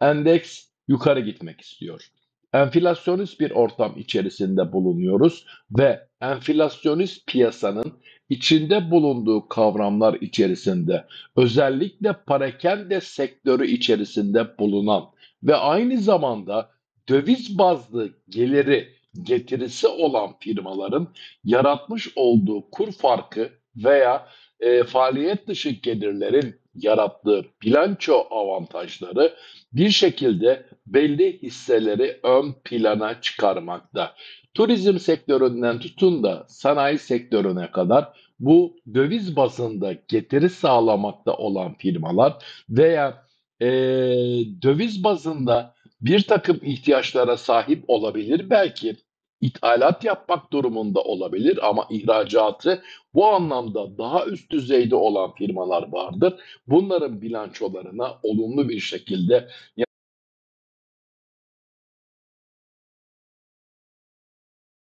endeks yukarı gitmek istiyor. Enflasyonist bir ortam içerisinde bulunuyoruz ve enflasyonist piyasanın içinde bulunduğu kavramlar içerisinde özellikle parakende sektörü içerisinde bulunan ve aynı zamanda döviz bazlı geliri getirisi olan firmaların yaratmış olduğu kur farkı veya e, faaliyet dışı gelirlerin yarattığı bilanço avantajları bir şekilde belli hisseleri ön plana çıkarmakta. Turizm sektöründen tutun da sanayi sektörüne kadar bu döviz bazında getiri sağlamakta olan firmalar veya e, döviz bazında bir takım ihtiyaçlara sahip olabilir belki ithalat yapmak durumunda olabilir ama ihracatı bu anlamda daha üst düzeyde olan firmalar vardır. Bunların bilançolarına olumlu bir şekilde